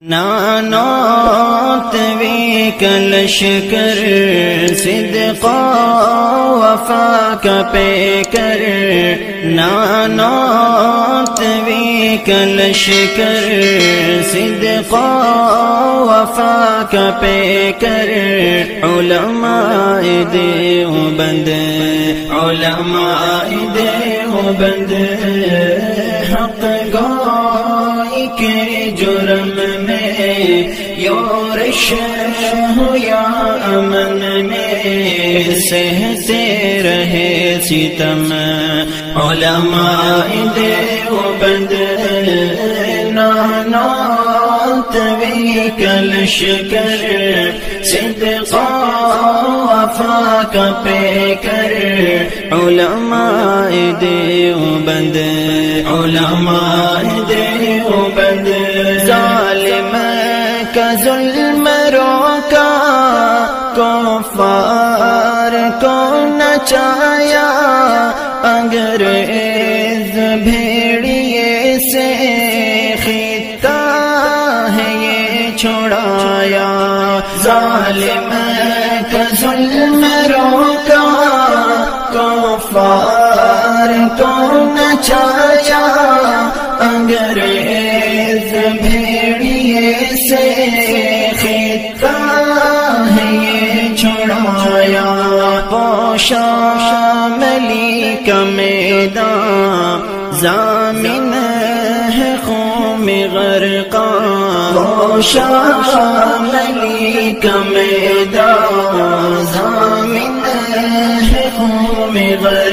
نانات وی کلش کر صدقا وفا کا پے کر۔ نانات وی کلش کر صدقا وفا کا پے کر۔ علماء دیو بند علماء دیو بند۔ حق کے جرم یورش ہو یا امن میں سہتے رہے علماء دیو بند نانا علماء دیو بند علماء دیو بند ظالم کا ظلم روکا کفار کو نچایا اگر بھیڑیے سے خطہ ہے یہ چھوڑایا ظالم کا ظلم روکا کفار کو نچایا۔ سے خطہ ہے یہ چھڑایا۔ پوشا ملی کا میدان زامن ہے قوم غرقان پوشا ملی کا میدان زامن ہے قوم غرقان